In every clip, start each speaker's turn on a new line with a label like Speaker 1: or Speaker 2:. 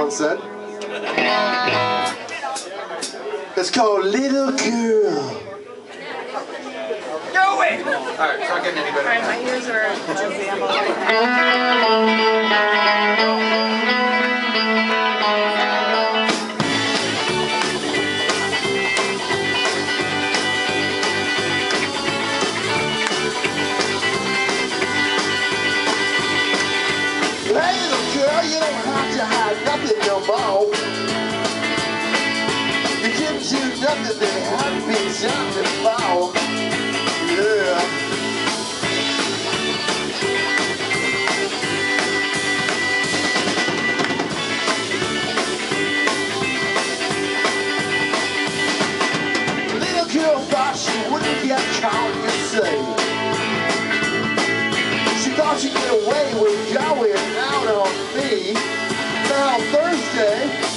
Speaker 1: once said. It's called Little Girl.
Speaker 2: Do it! Alright, it's not getting any better.
Speaker 3: Alright, my ears are
Speaker 1: uh, do nothing that hasn't been done before. Yeah. Caught, you say. She thought she'd get away with going out on me. Now Thursday.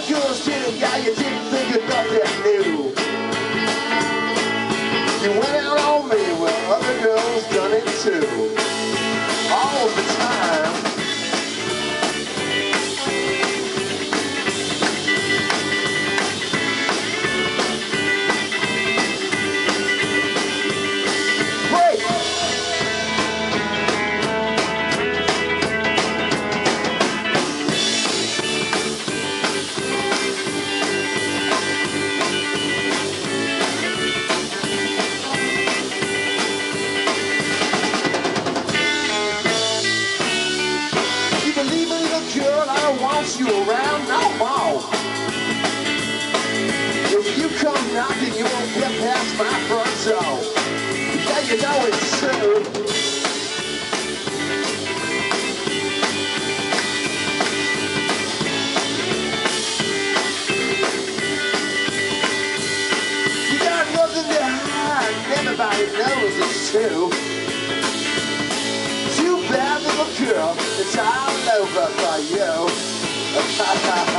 Speaker 1: Did it, yeah, you didn't think of nothing new. You went out on me, well, other girls done it too. All the time. Don't you around no more. If you come knocking, you won't get past my front door. Yeah, you know it's true. You got nothing to hide, everybody knows it's true. Too bad, little girl, it's all over for you. Tá, tá, tá.